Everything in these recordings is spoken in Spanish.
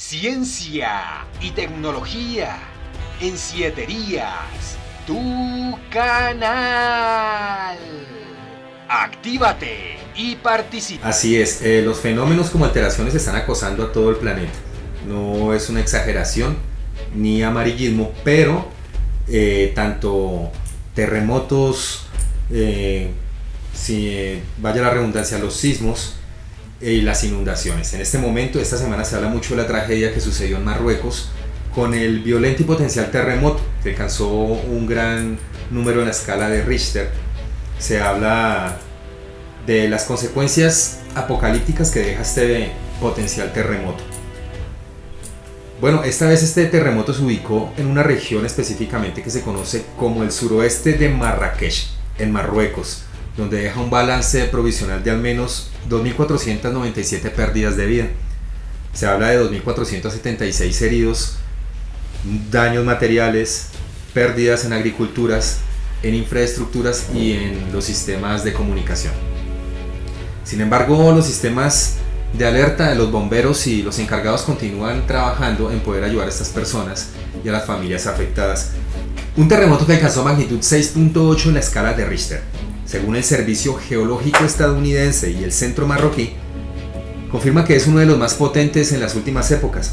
ciencia y tecnología en Siete Días, tu canal. Actívate y participa. Así es, eh, los fenómenos como alteraciones están acosando a todo el planeta. No es una exageración ni amarillismo, pero eh, tanto terremotos, eh, si vaya la redundancia, los sismos y las inundaciones. En este momento, esta semana se habla mucho de la tragedia que sucedió en Marruecos con el violento y potencial terremoto que alcanzó un gran número en la escala de Richter. Se habla de las consecuencias apocalípticas que deja este potencial terremoto. Bueno, esta vez este terremoto se ubicó en una región específicamente que se conoce como el suroeste de Marrakech, en Marruecos, donde deja un balance provisional de al menos 2.497 pérdidas de vida. Se habla de 2.476 heridos, daños materiales, pérdidas en agriculturas, en infraestructuras y en los sistemas de comunicación. Sin embargo, los sistemas de alerta de los bomberos y los encargados continúan trabajando en poder ayudar a estas personas y a las familias afectadas. Un terremoto que alcanzó magnitud 6.8 en la escala de Richter, según el Servicio Geológico estadounidense y el Centro Marroquí, confirma que es uno de los más potentes en las últimas épocas,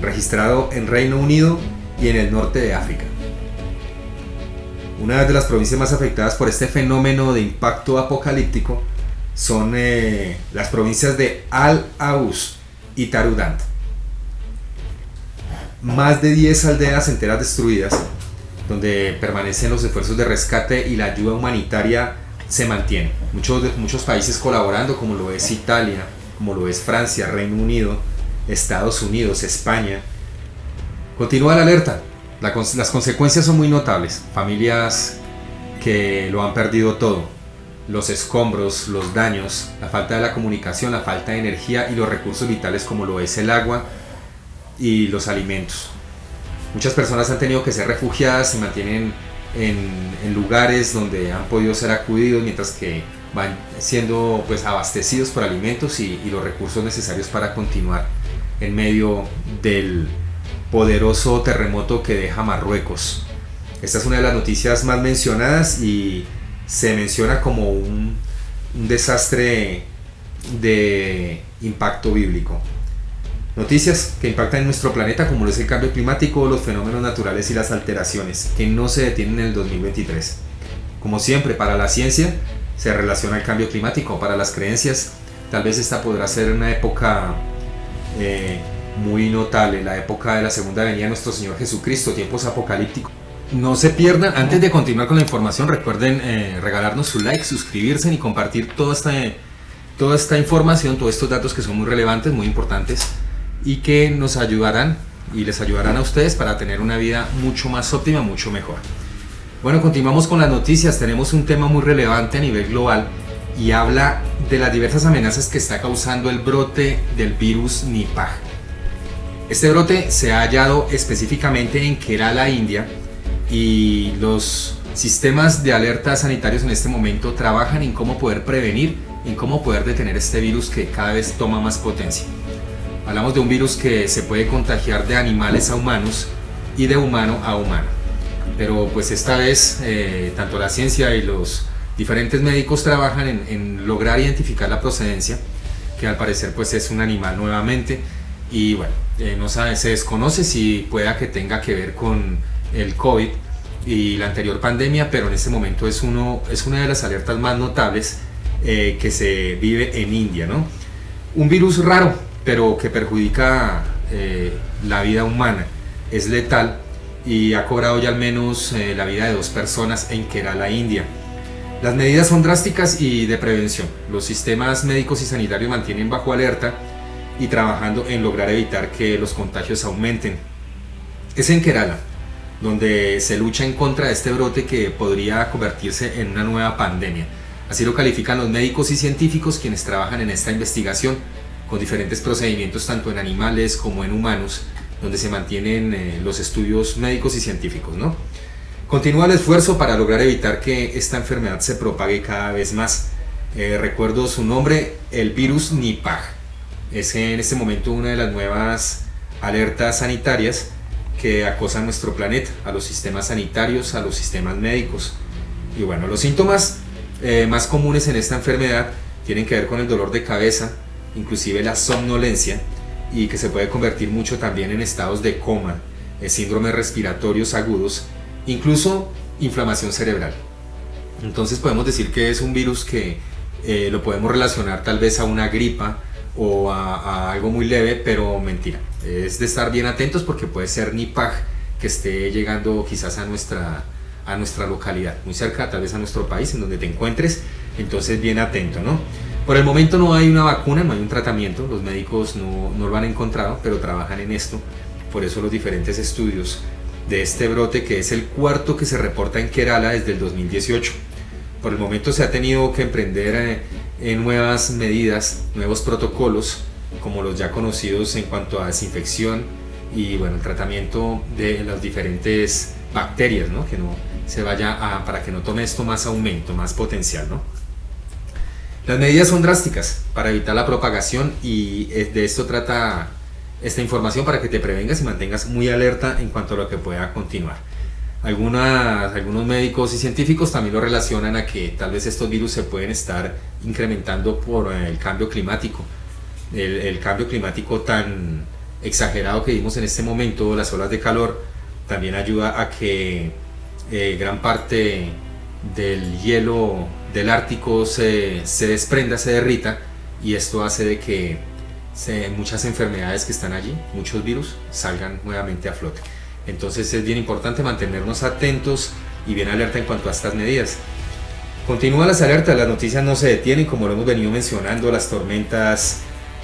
registrado en Reino Unido y en el norte de África. Una de las provincias más afectadas por este fenómeno de impacto apocalíptico son eh, las provincias de Al-Aus y Tarudant. Más de 10 aldeas enteras destruidas, donde permanecen los esfuerzos de rescate y la ayuda humanitaria se mantiene. Muchos, muchos países colaborando, como lo es Italia, como lo es Francia, Reino Unido, Estados Unidos, España. Continúa la alerta. las consecuencias son muy notables. Familias que lo han perdido todo los escombros, los daños, la falta de la comunicación, la falta de energía y los recursos vitales como lo es el agua y los alimentos. Muchas personas han tenido que ser refugiadas, se mantienen en, lugares donde han podido ser acudidos mientras que van siendo pues abastecidos por alimentos y, los recursos necesarios para continuar en medio del poderoso terremoto que deja Marruecos. Esta es una de las noticias más mencionadas y se menciona como un, desastre de impacto bíblico. Noticias que impactan en nuestro planeta como lo es el cambio climático, los fenómenos naturales y las alteraciones, que no se detienen en el 2023. Como siempre, para la ciencia se relaciona el cambio climático, para las creencias tal vez esta podrá ser una época eh, muy notable, la época de la segunda venida de nuestro Señor Jesucristo, tiempos apocalípticos. No se pierdan, antes de continuar con la información, recuerden eh, regalarnos su like, suscribirse y compartir toda esta, toda esta información, todos estos datos que son muy relevantes, muy importantes y que nos ayudarán y les ayudarán a ustedes para tener una vida mucho más óptima, mucho mejor. Bueno, continuamos con las noticias. Tenemos un tema muy relevante a nivel global y habla de las diversas amenazas que está causando el brote del virus Nipah. Este brote se ha hallado específicamente en Kerala, India, y los sistemas de alerta sanitarios en este momento trabajan en cómo poder prevenir, en cómo poder detener este virus que cada vez toma más potencia. Hablamos de un virus que se puede contagiar de animales a humanos y de humano a humano. Pero pues esta vez eh, tanto la ciencia y los diferentes médicos trabajan en, lograr identificar la procedencia, que al parecer pues es un animal nuevamente. Y bueno, eh, no sabe, se desconoce si pueda que tenga que ver con el COVID y la anterior pandemia, pero en este momento es, uno, es una de las alertas más notables eh, que se vive en India. ¿no? Un virus raro, pero que perjudica eh, la vida humana, es letal y ha cobrado ya al menos eh, la vida de dos personas en Kerala, India. Las medidas son drásticas y de prevención. Los sistemas médicos y sanitarios mantienen bajo alerta y trabajando en lograr evitar que los contagios aumenten. Es en Kerala, donde se lucha en contra de este brote que podría convertirse en una nueva pandemia. Así lo califican los médicos y científicos quienes trabajan en esta investigación, con diferentes procedimientos tanto en animales como en humanos, donde se mantienen eh, los estudios médicos y científicos. ¿no? Continúa el esfuerzo para lograr evitar que esta enfermedad se propague cada vez más. Eh, recuerdo su nombre, el virus Nipah. Es en este momento una de las nuevas alertas sanitarias que acosan nuestro planeta, a los sistemas sanitarios, a los sistemas médicos. Y bueno, los síntomas eh, más comunes en esta enfermedad tienen que ver con el dolor de cabeza, inclusive la somnolencia, y que se puede convertir mucho también en estados de coma, eh, síndromes respiratorios agudos, incluso inflamación cerebral. Entonces podemos decir que es un virus que eh, lo podemos relacionar tal vez a una gripa o a, algo muy leve, pero mentira. Es de estar bien atentos porque puede ser Nipah que esté llegando quizás a nuestra, a nuestra localidad, muy cerca tal vez a nuestro país en donde te encuentres, entonces bien atento, ¿no? Por el momento no hay una vacuna, no hay un tratamiento, los médicos no, lo han encontrado, pero trabajan en esto, por eso los diferentes estudios de este brote que es el cuarto que se reporta en Kerala desde el 2018. Por el momento se ha tenido que emprender eh, nuevas medidas, nuevos protocolos, como los ya conocidos en cuanto a desinfección y bueno, el tratamiento de las diferentes bacterias, ¿no? que no se vaya a, para que no tome esto más aumento, más potencial. ¿no? Las medidas son drásticas para evitar la propagación y eh, de esto trata esta información para que te prevengas y mantengas muy alerta en cuanto a lo que pueda continuar. Algunas, algunos médicos y científicos también lo relacionan a que tal vez estos virus se pueden estar incrementando por eh, el cambio climático. El, cambio climático tan exagerado que vimos en este momento, las olas de calor, también ayuda a que eh, gran parte del hielo del Ártico se, se desprenda, se derrita y esto hace de que muchas enfermedades que están allí, muchos virus, salgan nuevamente a flote. Entonces es bien importante mantenernos atentos y bien alerta en cuanto a estas medidas. Continúan las alertas, las noticias no se detienen, como lo hemos venido mencionando, las tormentas,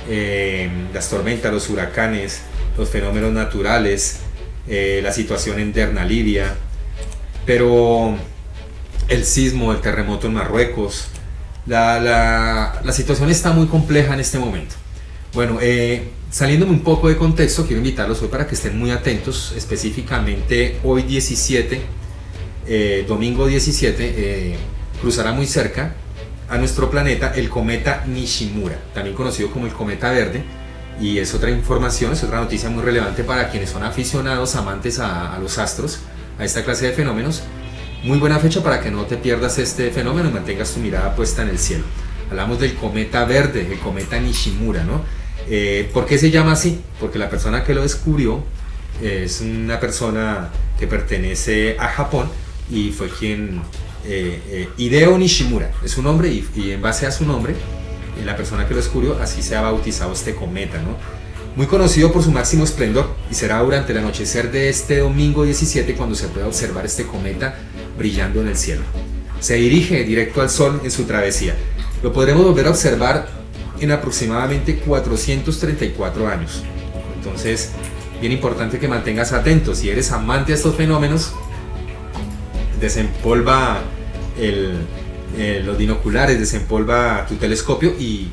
eh, las tormentas, los huracanes, los fenómenos naturales, eh, la situación en Derna, Libia, pero el sismo, el terremoto en Marruecos, la, la, situación está muy compleja en este momento. Bueno, eh, saliéndome un poco de contexto, quiero invitarlos hoy para que estén muy atentos, específicamente hoy 17, eh, domingo 17, eh, cruzará muy cerca a nuestro planeta el cometa Nishimura, también conocido como el cometa verde, y es otra información, es otra noticia muy relevante para quienes son aficionados, amantes a los astros, a esta clase de fenómenos. Muy buena fecha para que no te pierdas este fenómeno y mantengas tu mirada puesta en el cielo. Hablamos del cometa verde, el cometa Nishimura, ¿no? Eh, ¿Por qué se llama así? Porque la persona que lo descubrió es una persona que pertenece a Japón y fue quien, eh, eh, Hideo Nishimura, es su nombre y, en base a su nombre, la persona que lo descubrió, así se ha bautizado este cometa, ¿no? Muy conocido por su máximo esplendor y será durante el anochecer de este domingo 17 cuando se pueda observar este cometa brillando en el cielo. Se dirige directo al Sol en su travesía. Lo podremos volver a observar en aproximadamente 434 años. Entonces, bien importante que mantengas atento. Si eres amante a estos fenómenos, desempolva eh, los binoculares, desempolva tu telescopio y,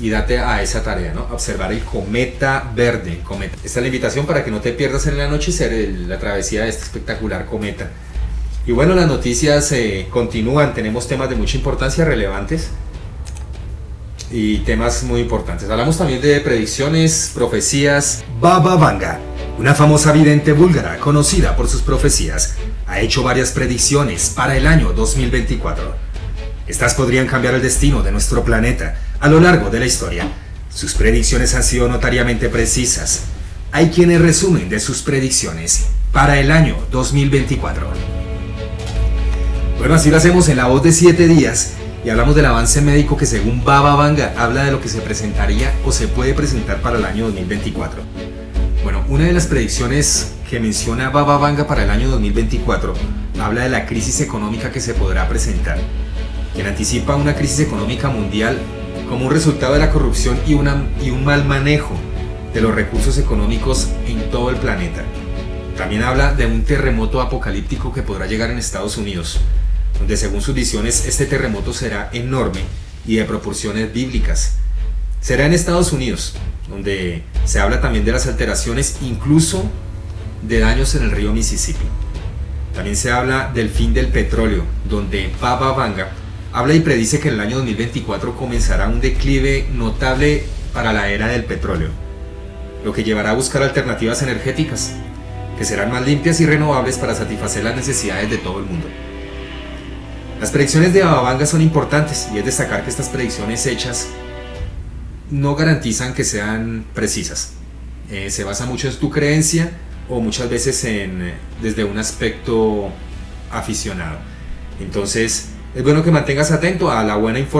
date a esa tarea, ¿no? Observar el cometa verde. Cometa. Esta es la invitación para que no te pierdas en el anochecer la travesía de este espectacular cometa. Y bueno, las noticias eh, continúan, tenemos temas de mucha importancia relevantes y temas muy importantes. Hablamos también de predicciones, profecías. Baba Vanga, una famosa vidente búlgara conocida por sus profecías, ha hecho varias predicciones para el año 2024. Estas podrían cambiar el destino de nuestro planeta a lo largo de la historia. Sus predicciones han sido notariamente precisas. Hay quienes resumen de sus predicciones para el año 2024. Bueno, así lo hacemos en la voz de 7 días y hablamos del avance médico que según Baba Vanga habla de lo que se presentaría o se puede presentar para el año 2024. Bueno, una de las predicciones que menciona Baba Vanga para el año 2024 habla de la crisis económica que se podrá presentar, quien anticipa una crisis económica mundial como un resultado de la corrupción y, una, y un mal manejo de los recursos económicos en todo el planeta. También habla de un terremoto apocalíptico que podrá llegar en Estados Unidos, donde según sus visiones este terremoto será enorme y de proporciones bíblicas. Será en Estados Unidos, donde se habla también de las alteraciones incluso de daños en el río Mississippi. También se habla del fin del petróleo, donde Baba Vanga habla y predice que en el año 2024 comenzará un declive notable para la era del petróleo. lo que llevará a buscar alternativas energéticas, que serán más limpias y renovables para satisfacer las necesidades de todo el mundo. Las predicciones de Bababanga son importantes y es destacar que estas predicciones hechas no garantizan que sean precisas. Eh, se basa mucho en tu creencia o muchas veces en, desde un aspecto aficionado. Entonces, es bueno que mantengas atento a la buena información